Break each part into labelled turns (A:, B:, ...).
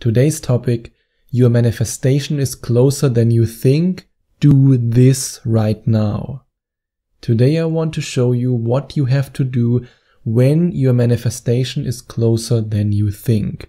A: Today's topic, your manifestation is closer than you think. Do this right now. Today I want to show you what you have to do when your manifestation is closer than you think.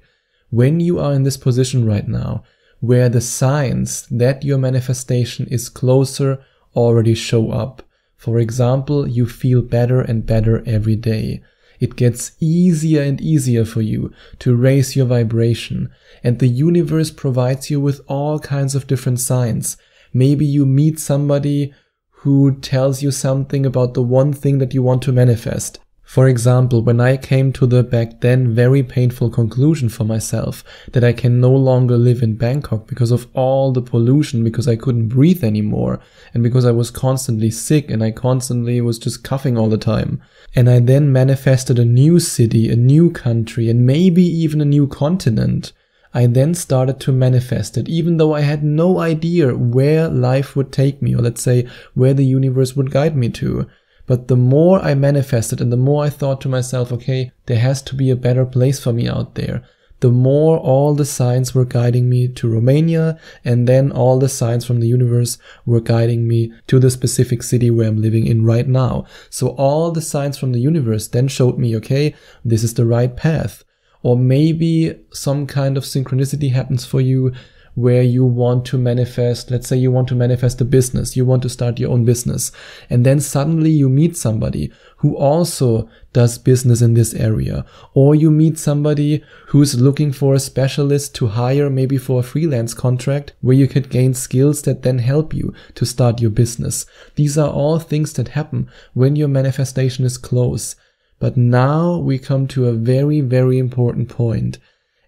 A: When you are in this position right now, where the signs that your manifestation is closer already show up. For example, you feel better and better every day. It gets easier and easier for you to raise your vibration, and the universe provides you with all kinds of different signs. Maybe you meet somebody who tells you something about the one thing that you want to manifest. For example, when I came to the back then very painful conclusion for myself that I can no longer live in Bangkok because of all the pollution, because I couldn't breathe anymore, and because I was constantly sick and I constantly was just coughing all the time. And I then manifested a new city, a new country, and maybe even a new continent. I then started to manifest it, even though I had no idea where life would take me, or let's say where the universe would guide me to. But the more I manifested and the more I thought to myself, okay, there has to be a better place for me out there, the more all the signs were guiding me to Romania, and then all the signs from the universe were guiding me to the specific city where I'm living in right now. So all the signs from the universe then showed me, okay, this is the right path. Or maybe some kind of synchronicity happens for you where you want to manifest, let's say you want to manifest a business, you want to start your own business, and then suddenly you meet somebody who also does business in this area, or you meet somebody who's looking for a specialist to hire maybe for a freelance contract where you could gain skills that then help you to start your business. These are all things that happen when your manifestation is close. But now we come to a very, very important point.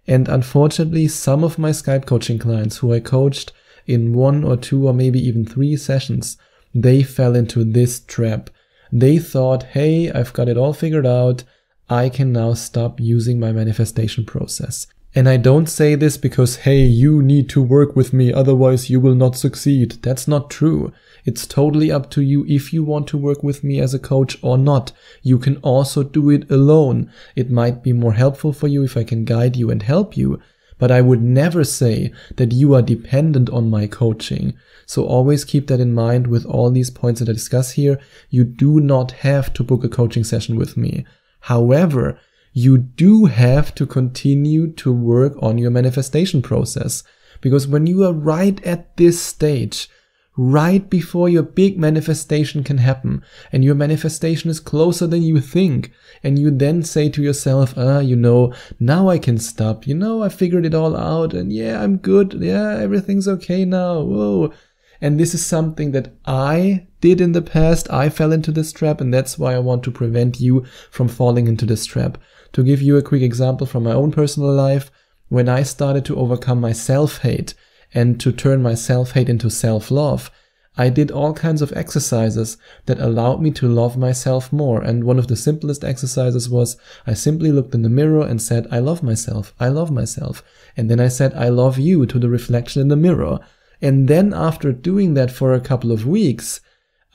A: And unfortunately, some of my Skype coaching clients who I coached in one or two or maybe even three sessions, they fell into this trap. They thought, hey, I've got it all figured out. I can now stop using my manifestation process. And I don't say this because, hey, you need to work with me, otherwise you will not succeed. That's not true. It's totally up to you if you want to work with me as a coach or not. You can also do it alone. It might be more helpful for you if I can guide you and help you, but I would never say that you are dependent on my coaching. So always keep that in mind with all these points that I discuss here. You do not have to book a coaching session with me. However, you do have to continue to work on your manifestation process. Because when you are right at this stage, right before your big manifestation can happen. And your manifestation is closer than you think. And you then say to yourself ah you know now i can stop. You know i figured it all out. And yeah i'm good. Yeah everything's okay now. Whoa. And this is something that i did in the past. I fell into this trap. And that's why i want to prevent you from falling into this trap. To give you a quick example from my own personal life when i started to overcome my self-hate and to turn my self-hate into self-love, I did all kinds of exercises that allowed me to love myself more. And one of the simplest exercises was I simply looked in the mirror and said, I love myself. I love myself. And then I said, I love you to the reflection in the mirror. And then after doing that for a couple of weeks,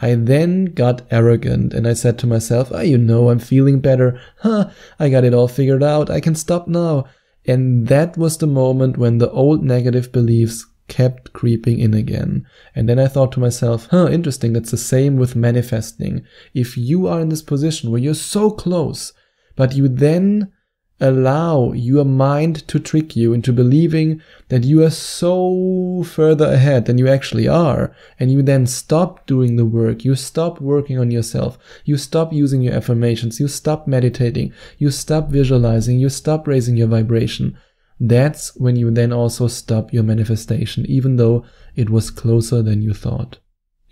A: I then got arrogant and I said to myself, oh, you know, I'm feeling better. Huh, I got it all figured out. I can stop now. And that was the moment when the old negative beliefs kept creeping in again. And then I thought to myself, huh, interesting, that's the same with manifesting. If you are in this position where you're so close, but you then allow your mind to trick you into believing that you are so further ahead than you actually are. And you then stop doing the work. You stop working on yourself. You stop using your affirmations. You stop meditating. You stop visualizing. You stop raising your vibration. That's when you then also stop your manifestation, even though it was closer than you thought.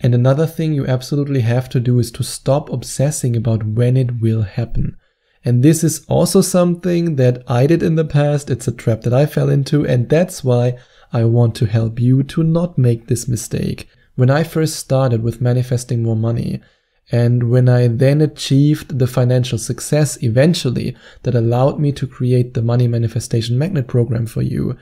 A: And another thing you absolutely have to do is to stop obsessing about when it will happen. And this is also something that I did in the past. It's a trap that I fell into. And that's why I want to help you to not make this mistake. When I first started with manifesting more money, and when I then achieved the financial success eventually that allowed me to create the Money Manifestation Magnet program for you,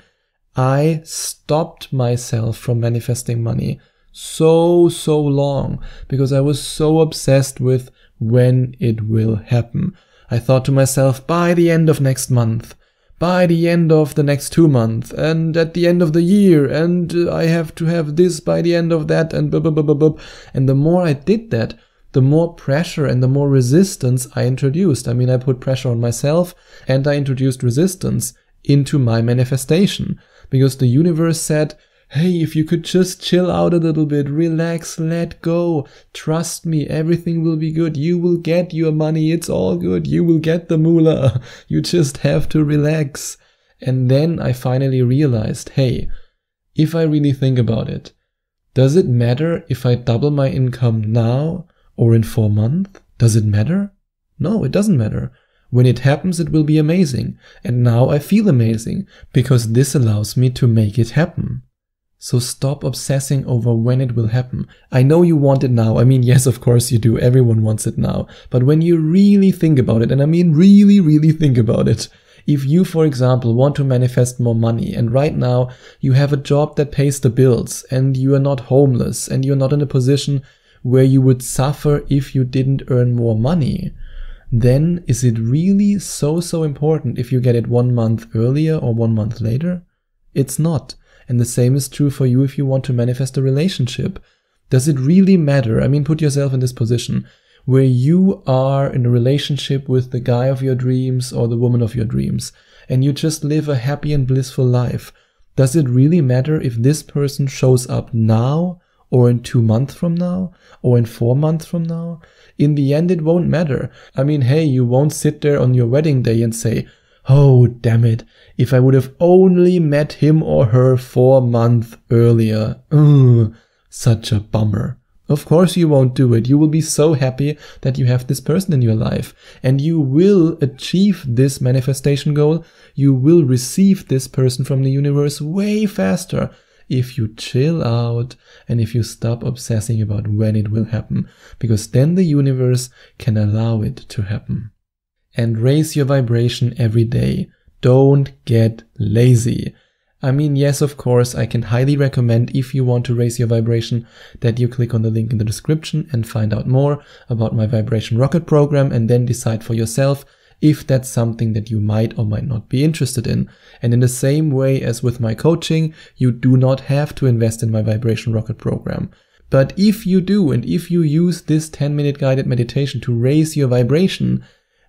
A: I stopped myself from manifesting money so, so long because I was so obsessed with when it will happen. I thought to myself, by the end of next month, by the end of the next two months and at the end of the year and I have to have this by the end of that and blah, blah, blah, blah, blah. And the more I did that, the more pressure and the more resistance I introduced. I mean, I put pressure on myself and I introduced resistance into my manifestation because the universe said, Hey, if you could just chill out a little bit, relax, let go, trust me, everything will be good. You will get your money. It's all good. You will get the moolah. You just have to relax. And then I finally realized, hey, if I really think about it, does it matter if I double my income now or in four months? Does it matter? No, it doesn't matter. When it happens, it will be amazing. And now I feel amazing because this allows me to make it happen. So stop obsessing over when it will happen. I know you want it now. I mean, yes, of course you do. Everyone wants it now. But when you really think about it, and I mean really, really think about it, if you, for example, want to manifest more money and right now you have a job that pays the bills and you are not homeless and you're not in a position where you would suffer if you didn't earn more money, then is it really so, so important if you get it one month earlier or one month later? It's not. And the same is true for you if you want to manifest a relationship. Does it really matter? I mean, put yourself in this position where you are in a relationship with the guy of your dreams or the woman of your dreams, and you just live a happy and blissful life. Does it really matter if this person shows up now or in two months from now or in four months from now? In the end, it won't matter. I mean, hey, you won't sit there on your wedding day and say, Oh, damn it. If I would have only met him or her four months earlier. Ugh, such a bummer. Of course you won't do it. You will be so happy that you have this person in your life and you will achieve this manifestation goal. You will receive this person from the universe way faster if you chill out and if you stop obsessing about when it will happen because then the universe can allow it to happen and raise your vibration every day. Don't get lazy. I mean, yes, of course, I can highly recommend if you want to raise your vibration that you click on the link in the description and find out more about my vibration rocket program and then decide for yourself if that's something that you might or might not be interested in. And in the same way as with my coaching, you do not have to invest in my vibration rocket program. But if you do, and if you use this 10 minute guided meditation to raise your vibration,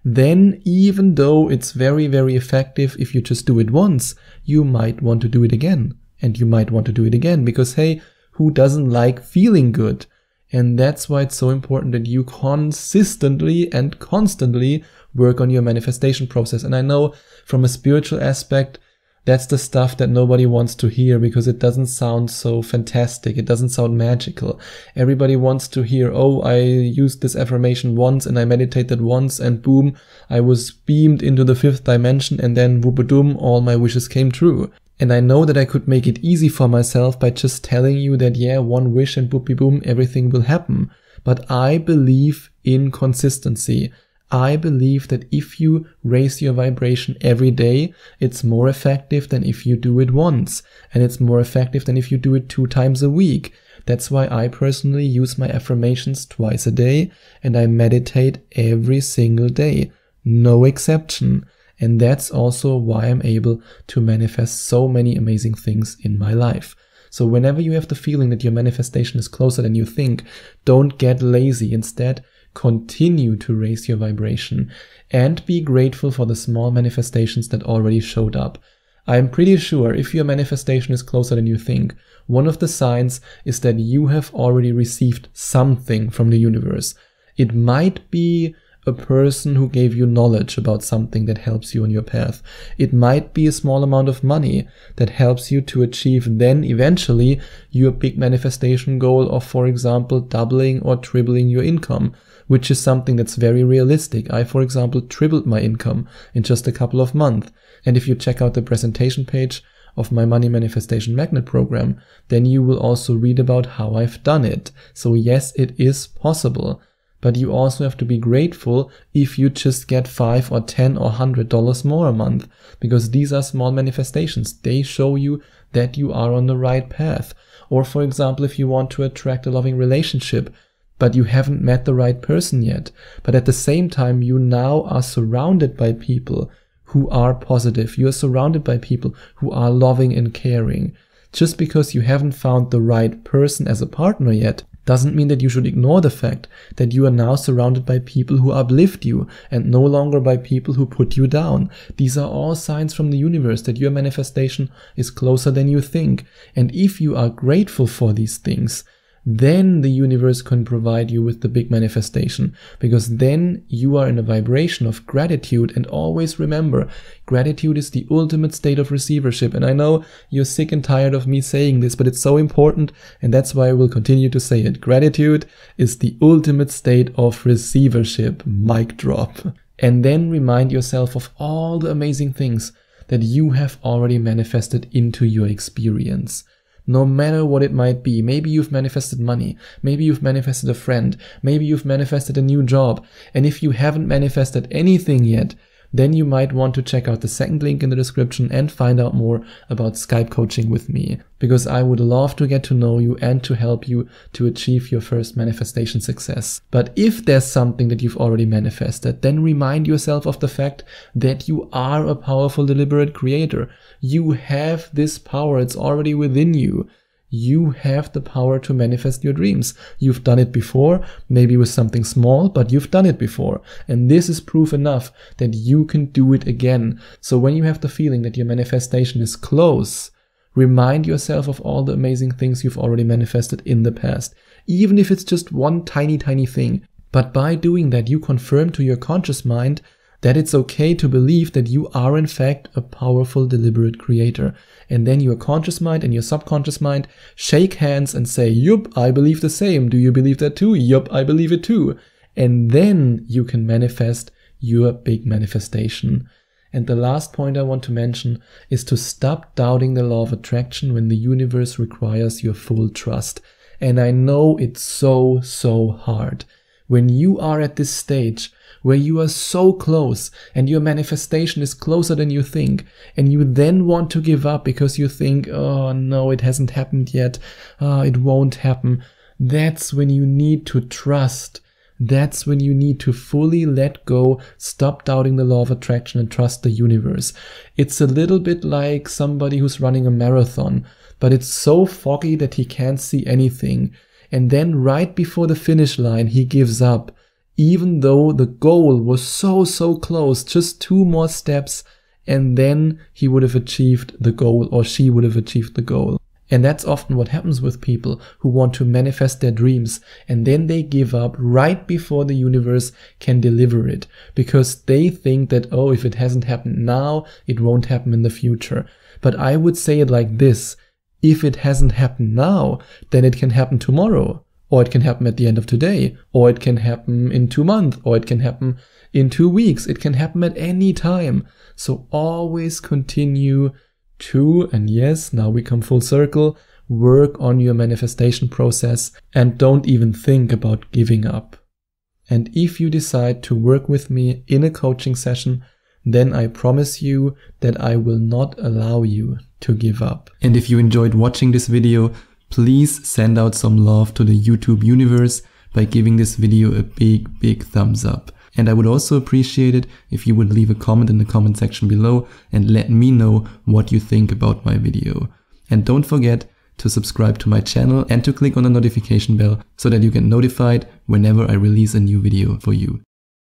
A: then even though it's very, very effective if you just do it once, you might want to do it again. And you might want to do it again because, hey, who doesn't like feeling good? And that's why it's so important that you consistently and constantly work on your manifestation process. And I know from a spiritual aspect, that's the stuff that nobody wants to hear because it doesn't sound so fantastic. It doesn't sound magical. Everybody wants to hear, oh, I used this affirmation once and I meditated once and boom, I was beamed into the fifth dimension and then whoop-a-doom, all my wishes came true. And I know that I could make it easy for myself by just telling you that, yeah, one wish and boopy boom, everything will happen. But I believe in consistency. I believe that if you raise your vibration every day, it's more effective than if you do it once. And it's more effective than if you do it two times a week. That's why I personally use my affirmations twice a day and I meditate every single day. No exception. And that's also why I'm able to manifest so many amazing things in my life. So whenever you have the feeling that your manifestation is closer than you think, don't get lazy. Instead, continue to raise your vibration and be grateful for the small manifestations that already showed up. I am pretty sure if your manifestation is closer than you think, one of the signs is that you have already received something from the universe. It might be a person who gave you knowledge about something that helps you on your path. It might be a small amount of money that helps you to achieve then eventually your big manifestation goal of, for example, doubling or tripling your income which is something that's very realistic. I, for example, tripled my income in just a couple of months. And if you check out the presentation page of my money manifestation magnet program, then you will also read about how I've done it. So yes, it is possible. But you also have to be grateful if you just get five or ten or hundred dollars more a month, because these are small manifestations. They show you that you are on the right path. Or for example, if you want to attract a loving relationship, but you haven't met the right person yet. But at the same time, you now are surrounded by people who are positive. You are surrounded by people who are loving and caring. Just because you haven't found the right person as a partner yet doesn't mean that you should ignore the fact that you are now surrounded by people who uplift you and no longer by people who put you down. These are all signs from the universe that your manifestation is closer than you think. And if you are grateful for these things, then the universe can provide you with the big manifestation. Because then you are in a vibration of gratitude. And always remember gratitude is the ultimate state of receivership. And I know you're sick and tired of me saying this but it's so important. And that's why I will continue to say it. Gratitude is the ultimate state of receivership. Mic drop. And then remind yourself of all the amazing things that you have already manifested into your experience no matter what it might be. Maybe you've manifested money. Maybe you've manifested a friend. Maybe you've manifested a new job. And if you haven't manifested anything yet, then you might want to check out the second link in the description and find out more about Skype coaching with me because I would love to get to know you and to help you to achieve your first manifestation success. But if there's something that you've already manifested, then remind yourself of the fact that you are a powerful, deliberate creator. You have this power. It's already within you you have the power to manifest your dreams. You've done it before, maybe with something small, but you've done it before. And this is proof enough that you can do it again. So when you have the feeling that your manifestation is close, remind yourself of all the amazing things you've already manifested in the past. Even if it's just one tiny, tiny thing. But by doing that, you confirm to your conscious mind that it's okay to believe that you are in fact a powerful, deliberate creator. And then your conscious mind and your subconscious mind shake hands and say, Yup, I believe the same. Do you believe that too? Yup, I believe it too. And then you can manifest your big manifestation. And the last point I want to mention is to stop doubting the law of attraction when the universe requires your full trust. And I know it's so, so hard. When you are at this stage where you are so close and your manifestation is closer than you think, and you then want to give up because you think, oh no, it hasn't happened yet, oh, it won't happen, that's when you need to trust. That's when you need to fully let go, stop doubting the law of attraction and trust the universe. It's a little bit like somebody who's running a marathon, but it's so foggy that he can't see anything. And then right before the finish line, he gives up even though the goal was so, so close, just two more steps, and then he would have achieved the goal or she would have achieved the goal. And that's often what happens with people who want to manifest their dreams and then they give up right before the universe can deliver it because they think that, oh, if it hasn't happened now, it won't happen in the future. But I would say it like this. If it hasn't happened now, then it can happen tomorrow or it can happen at the end of today, or it can happen in two months, or it can happen in two weeks. It can happen at any time. So always continue to, and yes, now we come full circle, work on your manifestation process and don't even think about giving up. And if you decide to work with me in a coaching session, then I promise you that I will not allow you to give up. And if you enjoyed watching this video, Please send out some love to the YouTube universe by giving this video a big, big thumbs up. And I would also appreciate it if you would leave a comment in the comment section below and let me know what you think about my video. And don't forget to subscribe to my channel and to click on the notification bell so that you get notified whenever I release a new video for you.